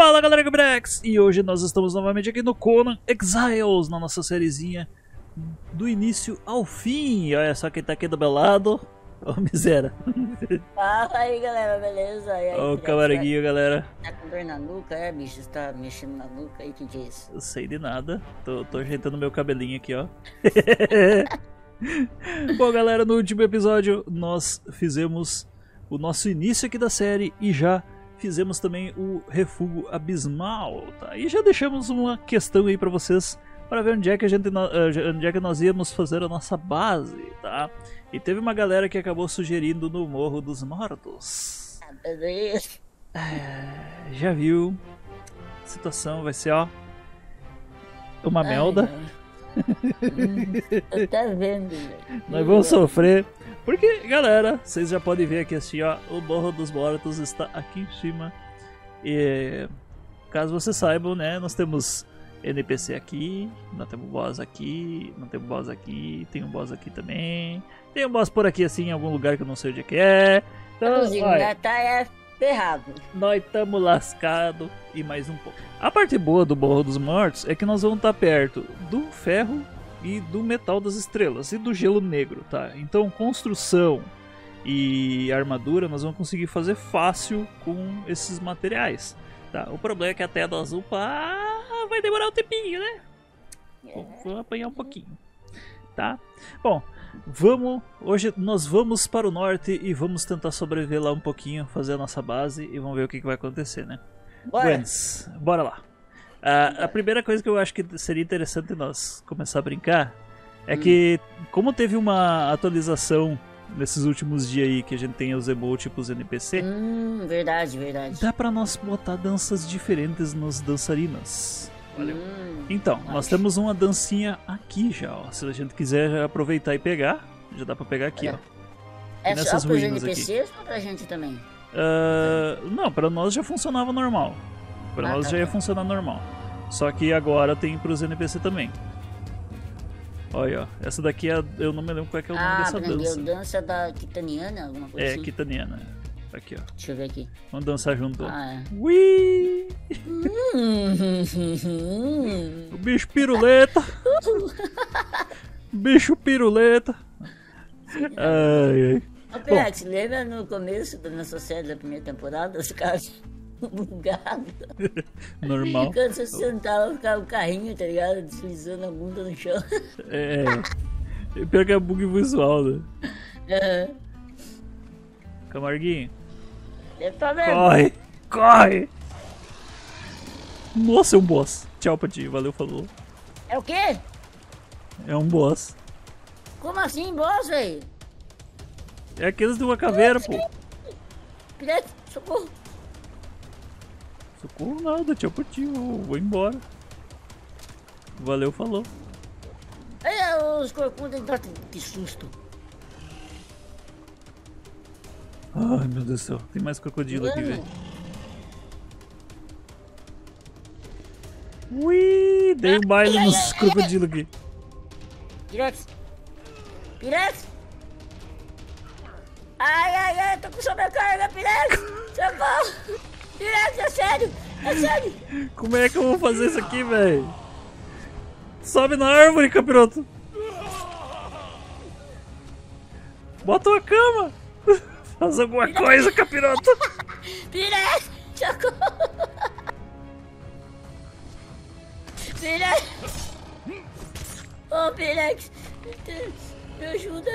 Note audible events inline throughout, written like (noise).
Fala galera Gabrex! E hoje nós estamos novamente aqui no Conan Exiles, na nossa sériezinha do início ao fim. Olha só quem tá aqui do meu lado. (laughs) Ô, oh, miséria. Fala aí galera, beleza? Ô, oh, galera. Tá com dor na nuca, é bicho? Você tá mexendo na nuca aí, que que é isso? Eu sei de nada. Tô, tô ajeitando meu cabelinho aqui, ó. (laughs) Bom galera, no último episódio nós fizemos o nosso início aqui da série e já fizemos também o refúgio abismal, tá? E já deixamos uma questão aí para vocês para ver onde é que a gente eh, onde é que nós íamos fazer a nossa base, tá? E teve uma galera que acabou sugerindo no Morro dos Mortos. É, já viu? A situação vai ser, ó, uma melda. Hum, tá vendo. (laughs) Nós vamos sofrer. Porque, galera, vocês já podem ver aqui assim, ó, o Morro dos Mortos está aqui em cima. E caso vocês saibam, né, nós temos NPC aqui, nós temos boss aqui, não temos boss aqui, tem um boss aqui também. Tem um boss por aqui assim em algum lugar que eu não sei onde é que é. Então, olha, tá é ferrado. Nós estamos lascado e mais um pouco. A parte boa do Morro dos Mortos é que nós vamos estar perto do ferro e do metal das estrelas e do gelo negro, tá? Então construção e armadura nós vamos conseguir fazer fácil com esses materiais, tá? O problema é que até nós upar vai demorar um tempinho, né? Vamos apanhar um pouquinho, tá? Bom, vamos hoje nós vamos para o norte e vamos tentar sobreviver lá um pouquinho, fazer a nossa base e vamos ver o que, que vai acontecer, né? Bora. bora lá. Uh, a primeira coisa que eu acho que seria interessante nós começar a brincar é hum. que, como teve uma atualização nesses últimos dias aí que a gente tem os emotes tipo os NPC. Hum, verdade, verdade. Dá pra nós botar danças diferentes nos dançarinas. Valeu. Hum, então, acho. nós temos uma dancinha aqui já, ó. Se a gente quiser aproveitar e pegar, já dá pra pegar aqui, é. ó. É nessas só pros NPCs aqui. ou pra gente também? Uh, não, pra nós já funcionava normal. Pra ah, nós tá já ia bem. funcionar normal. Só que agora tem pros NPC também. Olha, ó. Essa daqui é. Eu não me lembro qual é, é o nome ah, dessa dança. dança da Kitaniana, alguma coisa é, assim? É, Kitaniana. Aqui, ó. Deixa eu ver aqui. Vamos dançar junto. Ah, é. Ui! (laughs) o bicho piruleta! bicho piruleta! Ai, ai. Ô, Pirax, lembra no começo da nossa série da primeira temporada, os caras bugado. Normal. Quando você sentava, ficava o carrinho, tá ligado? Deslizando a bunda no chão. É. Pior que é bug visual, né? Uhum. Camarguinho. Tá vendo? Corre! Corre! Nossa, é um boss. Tchau pra ti, valeu, falou. É o quê? É um boss. Como assim, boss, velho? É aqueles de uma caveira, pô. Pirete, socorro. Socorro nada, tchau pra ti, vou embora. Valeu, falou. É, os corcundas, que susto. Ai, meu Deus do céu, tem mais crocodilo aqui, velho. Ui, dei um baile nos crocodilos aqui. Pirex! Pirex! Ai, ai, ai, tô com sobrecarga, Pirex! Socorro! Pirex, é sério! É sério! Como é que eu vou fazer isso aqui, velho? Sobe na árvore, capiroto! Bota uma cama! (laughs) Faz alguma coisa, capiroto! Pirex! Socorro! Pirex! Oh, Pirex! Me ajuda!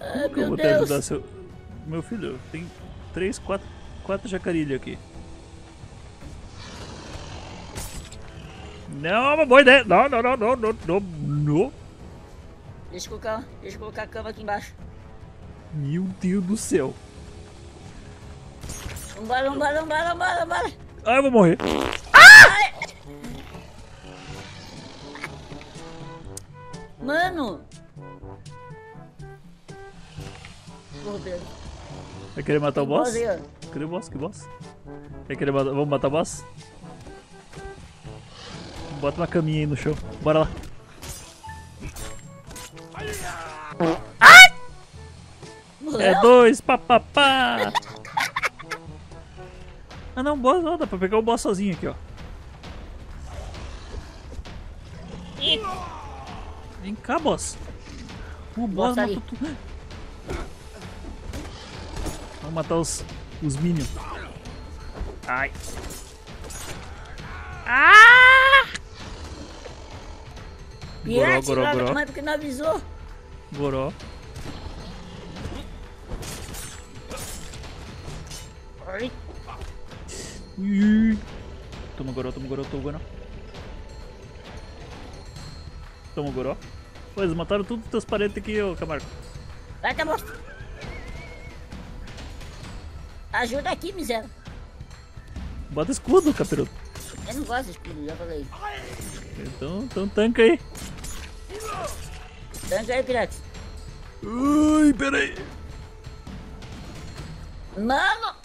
Ah, Como eu vou Deus. te ajudar, seu... Meu filho, tem três, quatro quatro jacarilhos aqui. Não, uma boa ideia. Não, não, não, não, não, não. Deixa eu colocar, deixa eu colocar a cama aqui embaixo. Meu Deus do céu. Vambora, vambora, vambora, vambora, vambora. Ai, eu vou morrer. Ah! Mano. Vai querer matar o boss? Cadê o boss? Que boss? Quer querer matar? Vamos matar o boss? Bota uma caminha aí no chão. Bora lá. Ai! É dois, papapá! Ah não, boss, ó, dá pra pegar o boss sozinho aqui, ó. Vem cá, boss. O boss ali. matou tudo. Vamos matar os, os minions. Ai. Ah! Goró, lá, goró. mas porque não avisou? Goró. Ai, Ih. Toma goró, toma goró, toma goró. Toma goró. Pô, eles mataram tudo os teus parentes aqui, ô Camargo. Vai, tá bom. Ajuda aqui, miséria. Bota escudo, capiroto. Eu não gosto de escudo, já falei. Então, então tanca aí. Tanca aí, pirate. Ui, peraí. Mano!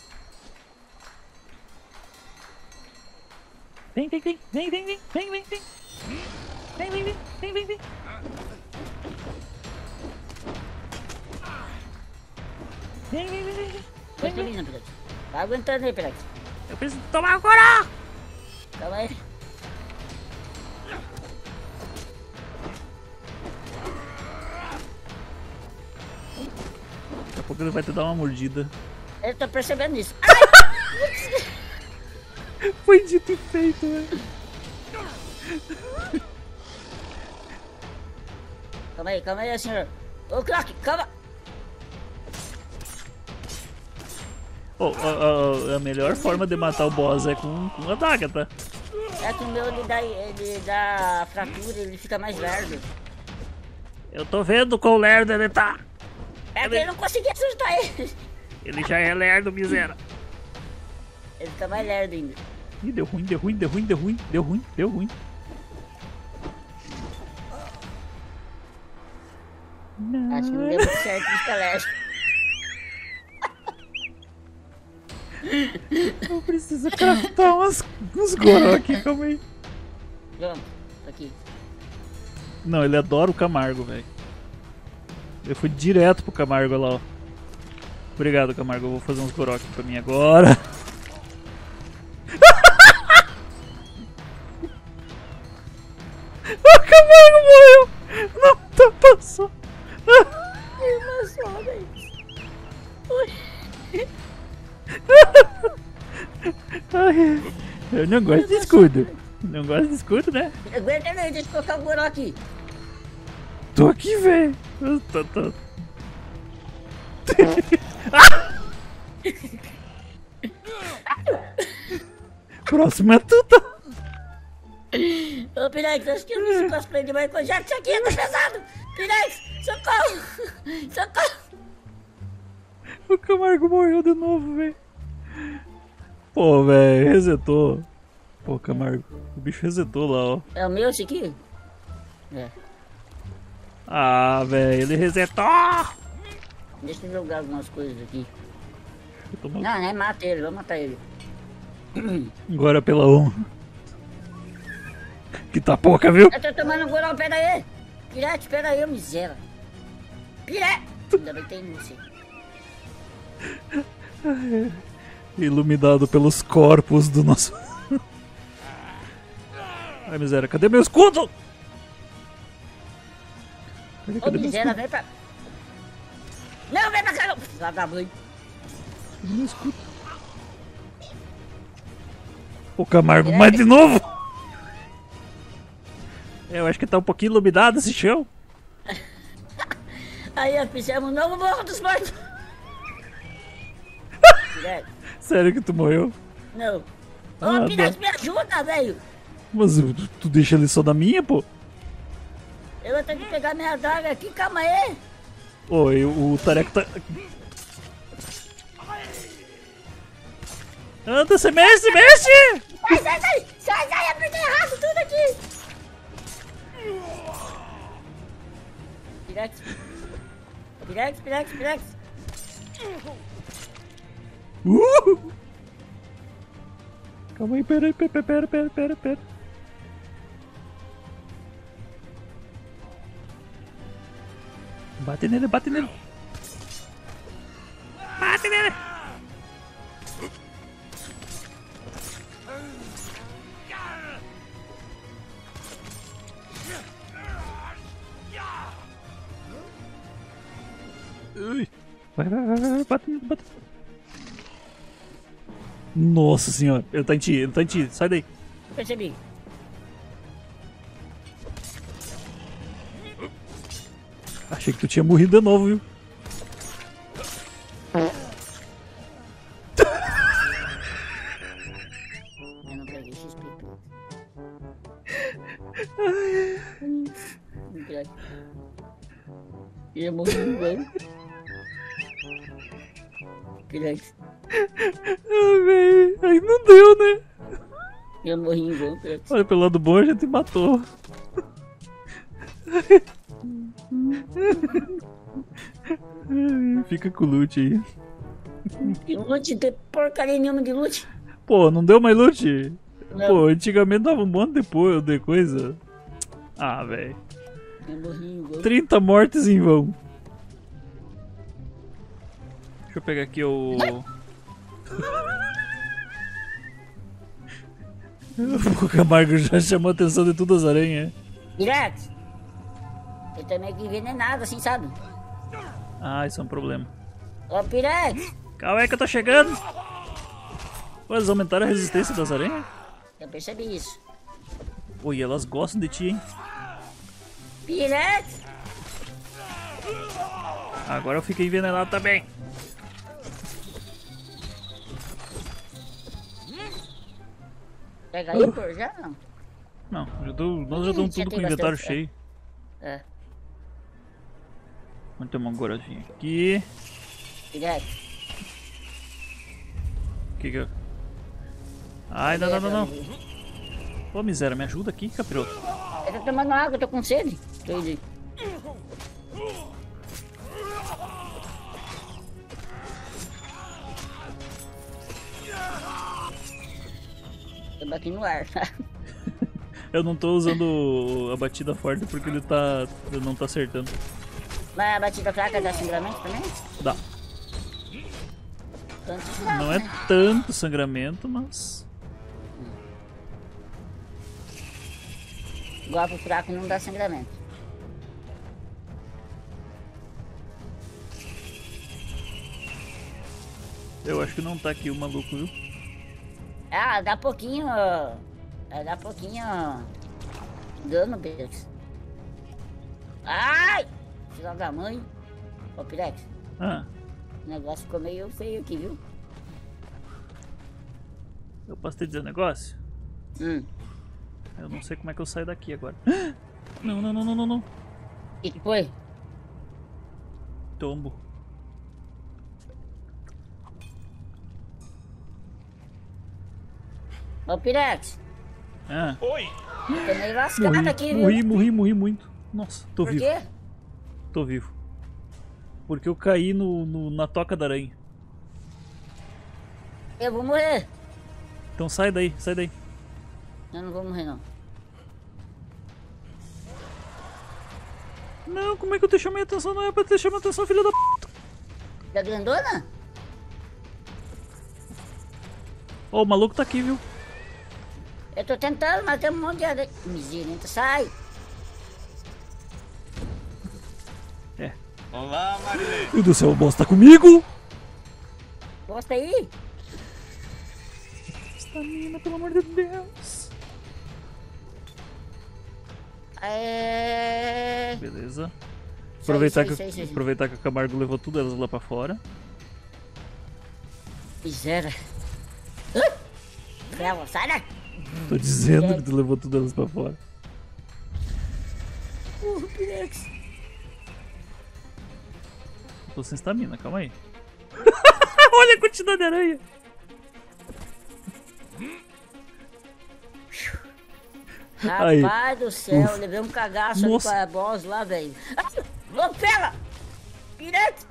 Vem, vem, vem, vem, vem, vem, vem, vem, vem. Vem, vem, vem, vem, vem, vem. Vem, vem, vem, vem, Tá aguentando aí, pirate. Eu preciso tomar o goró. Calma aí. Daqui a pouco ele vai te dar uma mordida. Eu tô percebendo isso. (laughs) Foi dito e feito, né? Calma aí, calma aí, senhor. Ô, Croc, calma. Oh, a, a- a melhor forma de matar o boss é com, com a daga, tá? É que o meu ele dá, ele dá fratura, ele fica mais lerdo. Eu tô vendo quão lerdo ele tá. É que eu não consegui acertar ele. Ele já é lerdo, miséria. Ele fica mais lerdo ainda. Ih, deu ruim, deu ruim, deu ruim, deu ruim, deu ruim, deu ruim. Acho que não deu muito certo fica lerdo. Eu preciso craftar umas, uns goró aqui, calma aí. Pronto, tá aqui. Não, ele adora o Camargo, velho. Eu fui direto pro Camargo lá, ó. Obrigado, Camargo. Eu vou fazer uns goró aqui pra mim agora. (laughs) o Camargo morreu! Não, tá passando. Irmã só, velho. Eu não gosto de escudo. Não gosto de escudo, né? Aguenta aí, deixa eu colocar o goró aqui. Tô aqui, velho. Tô, tô... (laughs) Próximo é tu, tá? Ô, Pirex, acho que eu fiz cosplay de Michael Jackson aqui, tá pesado. Pirex, socorro. Socorro. O Camargo morreu de novo, velho. Pô, velho, resetou. Pô, Camargo, o bicho resetou lá, ó. É o meu esse aqui? É. Ah, velho, ele resetou! Deixa eu jogar algumas coisas aqui. Mal- Não, não é mata ele, vamos matar ele. (clears throat) Agora pela honra. Que tá pouca, viu? Eu tô tomando um goró, pera aí. Pirete, pera aí, miséria. Pirete. Ainda bem que tem você. (laughs) Iluminado pelos corpos do nosso. (laughs) Ai, miséria, cadê meu escudo? Cadê, Ô, cadê meu miséria, escudo? vem pra... Não, vem pra cá, não. Lá mãe. Cadê meu escudo? O Camargo, mais de novo! (laughs) É, Eu acho que tá um pouquinho iluminado esse chão. Aí, ó, fizemos um novo morro dos mortos. Pirete, Sério que tu morreu? não. Ô, Ah, tá. me ajuda, velho. Mas tu, deixa ele só da minha, pô? Eu vou ter que pegar minha daga aqui, calma aí. Oi, o, o Tareco tá. Anda, se mexe, se mexe! Sai, sai, sai. Sai, sai, apertei errado tudo aqui. Pirex. Pirex, Pirex, Pirex. Woo! Go away, better, better, better, better, better, better. Bate nele, bate nele. Bate nele! Ui. Vai, vai, vai, vai, bate nele. Nossa senhora, ele tá em ti, ele tá em ti, sai daí. Percebi. Achei que tu tinha morrido de novo, viu? Eu. Eu morri igual. Pirax. Ah, velho, aí não deu, né? Eu morri igual, Pirax. Olha, pelo lado bom a gente matou. Fica com o loot aí. Que loot, tem porcaria nenhuma de loot. Pô, não deu mais loot? Não. Pô, antigamente dava um monte depois de coisa. Ah, velho. Eu morri igual. 30 mortes em vão. Deixa eu pegar aqui o. (laughs) o Camargo já chamou a atenção de todas as aranhas. Pirax. Eu tô meio que envenenado, assim, sabe? Ah, isso é um problema. Ô, Pirax. Calma aí que eu tô chegando. Pô, eles aumentaram a resistência das aranhas? Eu percebi isso. Oi, elas gostam de ti, hein? Pirax. Agora eu fiquei envenenado também. Pega aí, pô, já não. Não, já tô, nós já estamos tudo com o inventário bastante, cheio. É. Vamos ter uma gorazinha aqui. Pirax. Que que eu... Ai, não, não, não, não. Ô, miséria, me ajuda aqui, capiroto. Eu tô tomando água, eu tô com sede. Tô indo. Bati no ar. (laughs) Eu não tô usando a batida forte porque ele tá. ele não tá acertando. Mas a batida fraca dá sangramento também? Dá. Tanto que dá, Não é né? tanto sangramento, mas. Golpe fraco não dá sangramento. Eu acho que não tá aqui o maluco, viu? Ah, dá pouquinho. Dá pouquinho. Dano, Pirex. Ai! Filho da mãe. Ô, Pirex, Ah, o negócio ficou meio feio aqui, viu? eu posso te dizer um negócio? Hum. Eu não sei como é que eu saio daqui agora. (gasps) Não, não, não, não, não, não. O que, que foi? Tombo. Ô, Pirex, Ah, tô meio lascado morri, aqui, viu? morri, morri, morri muito. Nossa, tô Por vivo, quê? tô vivo. Porque eu caí no, no- na toca da aranha. Eu vou morrer. Então sai daí, sai daí. Eu não vou morrer, não. Não, como é que eu te chamei a atenção? Não é pra te chamar a atenção, filha da p. Da grandona? Ó, o maluco tá aqui, viu? Eu tô tentando, mas tem um monte de areia. Miserenta, sai! É. Olá, Marilene. Meu Deus do céu, o boss tá comigo! Gosta aí? Estamina, pelo amor de Deus. É... Beleza. Aproveitar, sei, que, sei, sei. aproveitar que o Camargo levou tudo elas lá pra fora. Miséria. Ela, sai daqui! Tô dizendo que tu levou tudo elas pra fora. Uh, Pirex. Tô sem estamina, calma aí. (laughs) Olha a quantidade de aranha! Aí. Rapaz do céu, Ufa. levei um cagaço ali Nossa. a boss lá, velho. Ô, pega! Pirex!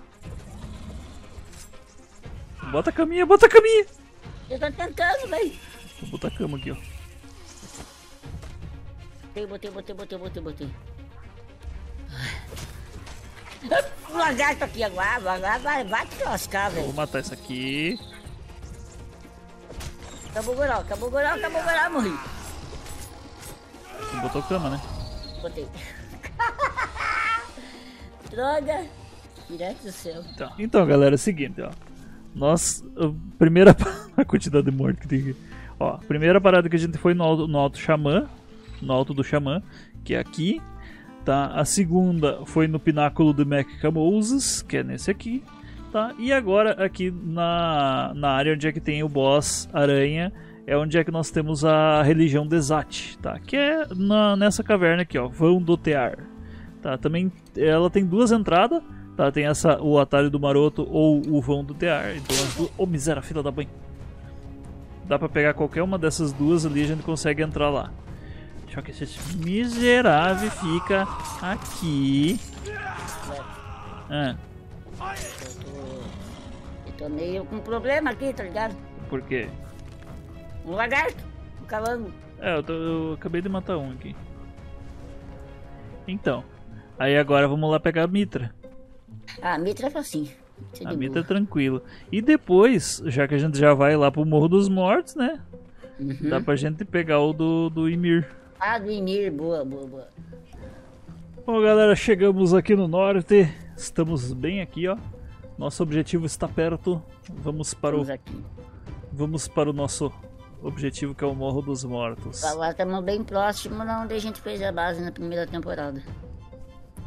Bota a caminha, bota a caminha! Eu tô tentando, velho. Vou botar a cama aqui, ó. Botei, botei, botei, botei, botei, botei. O lagarto aqui agora, agora vai, vai te lascar, Vou velho. matar essa aqui. Acabou o goral, acabou o goral, acabou o goral, morri. Botou cama, né? Botei. (laughs) Droga. Direto do céu. Então, então galera, é o seguinte, ó. Nós. A primeira. (laughs) a quantidade de morte que tem aqui. Ó, a primeira parada que a gente foi no alto, no alto Xamã. No alto do Xamã, que é aqui. Tá? A segunda foi no pináculo do Mecha Moses, que é nesse aqui. Tá? E agora aqui na, na área onde é que tem o boss aranha. É onde é que nós temos a religião Desat, tá? Que é na, nessa caverna aqui, ó, Vão do Tear. Tá? Também ela tem duas entradas, tá? Tem essa o atalho do Maroto ou o Vão do Tear. Então as duas, oh, miséria, filha da mãe. Dá pra pegar qualquer uma dessas duas ali, a gente consegue entrar lá. Só que esse miserável fica aqui. Ah, Eu tô. Eu tô meio com problema aqui, tá ligado? por quê? Um lagarto, um calango. É, eu, tô- eu acabei de matar um aqui. Então, aí agora vamos lá pegar a Mitra. Ah, a mitra é facinho. É A Mitra é boa. tranquilo. E depois, já que a gente já vai lá pro Morro dos Mortos, né? Uhum. Dá pra gente pegar o do, do Ymir. Ah, do Emir, boa, boa, boa. Bom, galera, chegamos aqui no norte. Estamos bem aqui, ó. Nosso objetivo está perto. Vamos para o, Vamos para o nosso objetivo, que é o Morro dos Mortos. Agora estamos bem próximo de onde a gente fez a base na primeira temporada.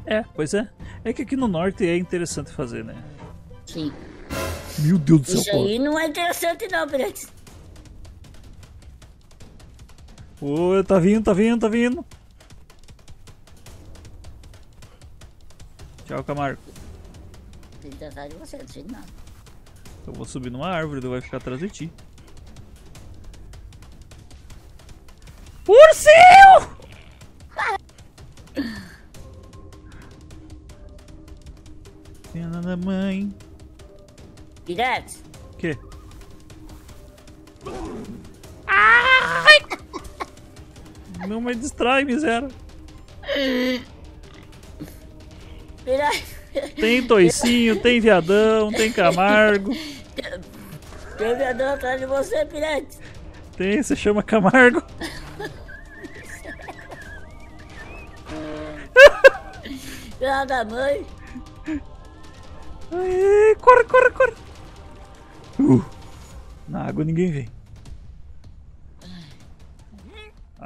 É, pois é. É que aqui no norte é interessante fazer, né? Sim. Meu Deus do céu, Isso aí não é interessante não, Pirex. Ô, tá vindo, tá vindo, tá vindo. Tchau, Camargo. Tem que tratar de você, não sei de nada. Eu vou subir numa árvore, ele vai ficar atrás de ti. Ursinho! (laughs) Pena da mãe. Pirex, Que? Não me distrai, miséria. Tem toicinho, tem viadão, tem Camargo. tem um viadão atrás de você, Pirex. Tem, se chama Camargo. Filha da mãe. Corre, corre, corre. Uh, na água ninguém vem.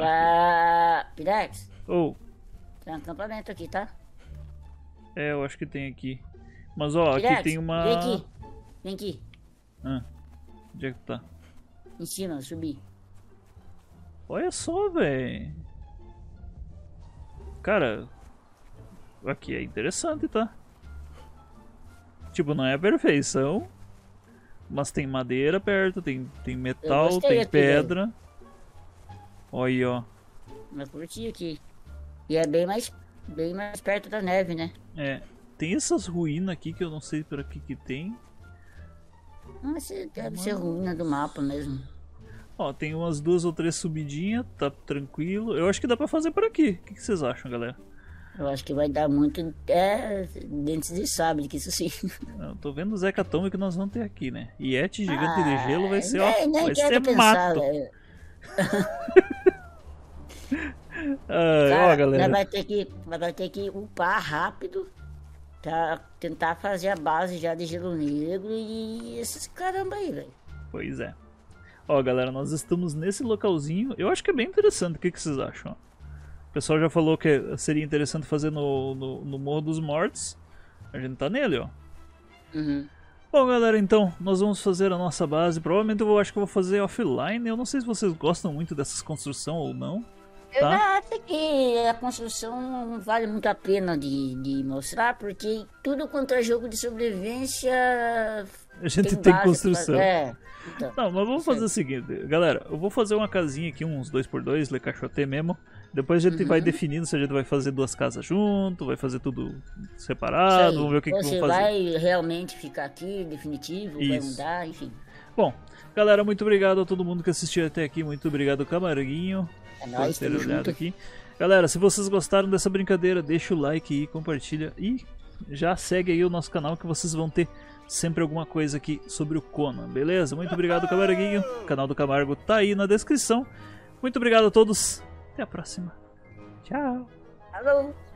Ah, Pirex, Ou, tem um acampamento aqui, tá? é, eu acho que tem aqui. Mas ó, aqui Pirex, tem uma. Vem aqui. Vem aqui. Ah, onde é que tá? Em cima, subir. Olha só, velho. Cara, aqui é interessante, tá? Tipo, não é a perfeição, mas tem madeira perto, tem, tem metal, tem aqui, pedra. Olha aí, ó. Mas curti aqui. E é bem mais, bem mais perto da neve, né? É, tem essas ruínas aqui que eu não sei para que que tem. Mas se- deve ser ruína do mapa mesmo. Ó, tem umas duas ou três subidinhas, tá tranquilo. Eu acho que dá pra fazer por aqui. O que, que vocês acham, galera? Eu acho que vai dar muito é, dentes de sabre, que isso sim. (laughs) Tô vendo o Zeca Atômico que nós vamos ter aqui, né? Yeti gigante de gelo vai ser, ó, Ah, nem, nem vai ser pensar, mato. velho. Ah, Cara, ó, galera. vai ter que, vai ter que upar rápido pra tentar fazer a base já de gelo negro e esses caramba aí, velho. Pois é. Ó, galera, nós estamos nesse localzinho. Eu acho que é bem interessante. O que, que vocês acham? O pessoal já falou que seria interessante fazer no, no, no Morro dos Mortos. A gente tá nele, ó. Uhum. Bom, galera, então, nós vamos fazer a nossa base. Provavelmente eu acho que eu vou fazer offline. Eu não sei se vocês gostam muito dessas construção ou não. Eu Tá? acho que a construção não vale muito a pena de, de mostrar, porque tudo quanto é jogo de sobrevivência. A gente tem, base construção. pra- É. Então, Não, mas vamos fazer o seguinte, galera. Eu vou fazer uma casinha aqui, uns 2x2, Le Cachoté mesmo. Depois a gente Uhum. vai definindo se a gente vai fazer duas casas junto, vai fazer tudo separado, vamos ver o que, que Você vamos fazer. vai realmente ficar aqui, definitivo, vai Isso. mudar, enfim. Bom, galera, muito obrigado a todo mundo que assistiu até aqui. Muito obrigado, Camarguinho, É nóis, ter olhado aqui. Galera, se vocês gostaram dessa brincadeira, deixa o like aí, compartilha e já segue aí o nosso canal que vocês vão ter sempre alguma coisa aqui sobre o Conan, beleza? Muito obrigado, Camarguinho. O canal do Camargo tá aí na descrição. Muito obrigado a todos. Até a próxima. Tchau. Alô?